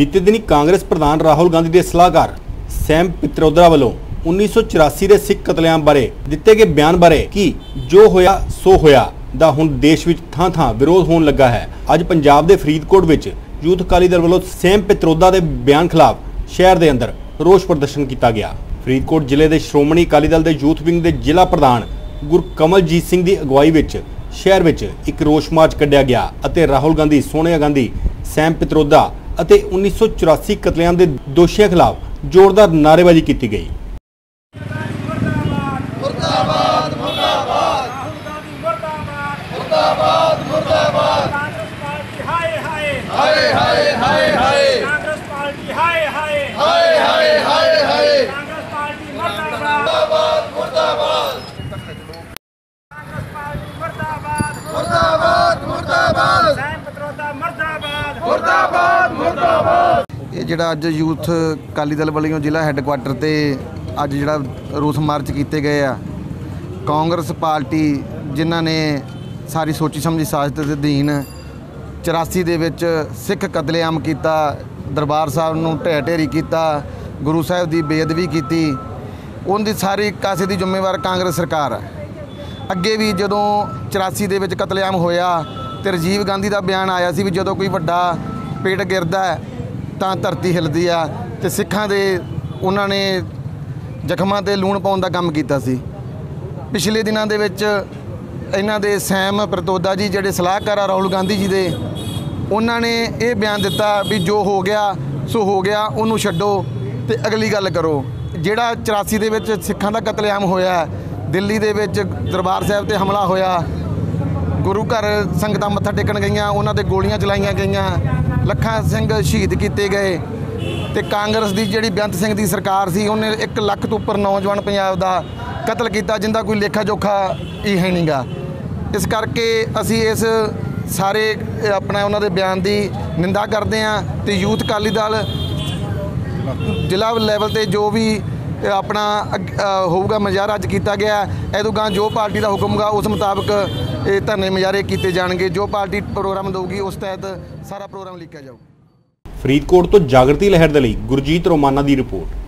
ਬੀਤੇ ਦਿਨੀ ਕਾਂਗਰਸ ਪ੍ਰਧਾਨ ਰਾਹੁਲ ਗਾਂਧੀ ਦੇ ਸਲਾਹਕਾਰ ਸੈਮ ਪਿਤਰੋਦਾ ਵੱਲੋਂ 1984 ਦੇ ਸਿੱਖ ਕਤਲੇਆਮ ਬਾਰੇ ਦਿੱਤੇ ਗਏ ਬਿਆਨ ਬਾਰੇ ਕਿ ਜੋ ਹੋਇਆ, ਸੋ ਹੋਇਆ ਦਾ ਹੁਣ ਦੇਸ਼ ਵਿੱਚ ਥਾਂ-ਥਾਂ ਵਿਰੋਧ ਹੋਣ ਲੱਗਾ ਹੈ। ਅੱਜ ਪੰਜਾਬ ਦੇ ਫਰੀਦਕੋਟ ਵਿੱਚ ਯੂਥ ਅਕਾਲੀ ਦਲ ਵੱਲੋਂ ਸੈਮ ਪਿਤਰੋਦਾ ਦੇ ਬਿਆਨ ਖਿਲਾਫ ਸ਼ਹਿਰ ਦੇ ਅੰਦਰ ਰੋਸ ਪ੍ਰਦਰਸ਼ਨ ਕੀਤਾ ਗਿਆ। ਫਰੀਦਕੋਟ ਜ਼ਿਲ੍ਹੇ ਦੇ ਸ਼੍ਰੋਮਣੀ ਅਕਾਲੀ ਦਲ ਦੇ ਯੂਥ ਵਿੰਗ ਦੇ ਜ਼ਿਲ੍ਹਾ ਪ੍ਰਧਾਨ ਗੁਰਕਮਲਜੀਤ ਸਿੰਘ ਦੀ ਅਗਵਾਈ ਵਿੱਚ ਸ਼ਹਿਰ ਵਿੱਚ ਇੱਕ ਰੋਸ ਮਾਰਚ ਕੱਢਿਆ ਗਿਆ ਅਤੇ ਰਾਹੁਲ ਗਾਂਧੀ, ਸੋਨੀਆ ਗਾਂਧੀ, ਸੈਮ ਪਿਤਰੋਦਾ ਅਤੇ 1984 ਕਤਲੇਆਮ ਦੇ ਦੋਸ਼ੀਆਂ ਖਿਲਾਫ ਜ਼ੋਰਦਾਰ ਨਾਅਰੇਬਾਜ਼ੀ ਕੀਤੀ ਗਈ। ਮੁਰਦਾਬਾਦ। ਮੁਰਦਾਬਾਦ ਮੁਰਦਾਬਾਦ। ਇਹ ਜਿਹੜਾ ਅੱਜ ਯੂਥ ਅਕਾਲੀ ਦਲ ਵੱਲੋਂ ਜ਼ਿਲ੍ਹਾ ਹੈੱਡਕੁਆਟਰ ਤੇ ਅੱਜ ਜਿਹੜਾ ਰੋਸ ਮਾਰਚ ਕੀਤੇ ਗਏ ਆ, ਕਾਂਗਰਸ ਪਾਰਟੀ ਜਿਨ੍ਹਾਂ ਨੇ ਸਾਰੀ ਸੋਚੀ ਸਮਝੀ ਸਾਜ਼ਤ ਦੇ ਅਧੀਨ 84 ਦੇ ਵਿੱਚ ਸਿੱਖ ਕਤਲੇਆਮ ਕੀਤਾ, ਦਰਬਾਰ ਸਾਹਿਬ ਨੂੰ ਢਹਿ ਢੇਰੀ ਕੀਤਾ, ਗੁਰੂ ਸਾਹਿਬ ਦੀ ਬੇਅਦਬੀ ਕੀਤੀ ਉਹਦੀ ਸਾਰੀ ਕਾਸੇ ਦੀ ਜ਼ਿੰਮੇਵਾਰ ਕਾਂਗਰਸ ਸਰਕਾਰ ਹੈ ਅੱਗੇ ਵੀ ਜਦੋਂ 84 ਦੇ ਵਿੱਚ ਕਤਲੇਆਮ ਹੋਇਆ, ਤੇ ਰਾਜੀਵ ਗਾਂਧੀ ਦਾ ਬਿਆਨ ਆਇਆ ਸੀ ਵੀ ਜਦੋਂ ਕੋਈ ਵੱਡਾ ਪੇਟ ਗਿਰਦਾ ਹੈ ਤਾਂ ਧਰਤੀ ਹਿਲਦੀ ਆ ਤੇ ਸਿੱਖਾਂ ਦੇ ਉਹਨਾਂ ਨੇ ਜ਼ਖਮਾਂ ਤੇ ਲੂਣ ਪਾਉਣ ਦਾ ਕੰਮ ਕੀਤਾ ਸੀ। ਪਿਛਲੇ ਦਿਨਾਂ ਦੇ ਵਿੱਚ ਇਹਨਾਂ ਦੇ ਸੈਮ ਪ੍ਰਤੋਦਾ ਜੀ, ਜਿਹੜੇ ਸਲਾਹਕਾਰ ਆ ਰਾਹੁਲ ਗਾਂਧੀ ਜੀ ਦੇ, ਉਹਨਾਂ ਨੇ ਇਹ ਬਿਆਨ ਦਿੱਤਾ ਵੀ ਜੋ ਹੋ ਗਿਆ, ਸੋ ਹੋ ਗਿਆ, ਉਹਨੂੰ ਛੱਡੋ ਤੇ ਅਗਲੀ ਗੱਲ ਕਰੋ। ਜਿਹੜਾ 84 ਦੇ ਵਿੱਚ ਸਿੱਖਾਂ ਦਾ ਕਤਲੇਆਮ ਹੋਇਆ, ਦਿੱਲੀ ਦੇ ਵਿੱਚ ਦਰਬਾਰ ਸਾਹਿਬ ਤੇ ਹਮਲਾ ਹੋਇਆ, ਗੁਰੂ ਘਰ ਸੰਗਤਾਂ ਮੱਥਾ ਟੇਕਣ ਗਈਆਂ, ਉਹਨਾਂ ਤੇ ਗੋਲੀਆਂ ਚਲਾਈਆਂ ਗਈਆਂ ਲੱਖਾਂ ਸਿੰਘ ਸ਼ਹੀਦ ਕੀਤੇ ਗਏ ਤੇ ਕਾਂਗਰਸ ਦੀ ਜਿਹੜੀ ਬੇਅੰਤ ਸਿੰਘ ਦੀ ਸਰਕਾਰ ਸੀ, ਉਹਨੇ 1 ਲੱਖ ਤੋਂ ਉੱਪਰ ਨੌਜਵਾਨ ਪੰਜਾਬ ਦਾ ਕਤਲ ਕੀਤਾ, ਜਿੰਦਾ ਕੋਈ ਲੇਖਾ ਜੋਖਾ ਹੀ ਹੈ ਨਹੀਂਗਾ ਇਸ ਕਰਕੇ ਅਸੀਂ ਇਸ ਸਾਰੇ ਆਪਣਾ ਉਹਨਾਂ ਦੇ ਬਿਆਨ ਦੀ ਨਿੰਦਾ ਕਰਦੇ ਹਾਂ ਤੇ ਯੂਥ ਅਕਾਲੀ ਦਲ ਜ਼ਿਲ੍ਹਾ ਲੈਵਲ ਤੇ ਜੋ ਵੀ ਆਪਣਾ ਹੋਊਗਾ ਮੁਜ਼ਾਹਰਾ ਅੱਜ ਕੀਤਾ ਗਿਆ। ਇਹਦੋਂ ਗਾਂ ਜੋ ਪਾਰਟੀ ਦਾ ਹੁਕਮ ਗਾ, ਉਸ ਮੁਤਾਬਕ ਇਹ ਧਰਨੇ ਮੁਜ਼ਾਹਰੇ ਕੀਤੇ ਜਾਣਗੇ। ਜੋ ਪਾਰਟੀ ਪ੍ਰੋਗਰਾਮ ਦਊਗੀ, ਉਸ ਤਹਿਤ ਸਾਰਾ ਪ੍ਰੋਗਰਾਮ ਲਿਖਿਆ ਜਾਊ। ਫਰੀਦਕੋਟ ਤੋਂ ਜਾਗਰਤੀ ਲਹਿਰ ਦੇ ਲਈ ਗੁਰਜੀਤ ਰੋਮਾਨਾ ਦੀ ਰਿਪੋਰਟ।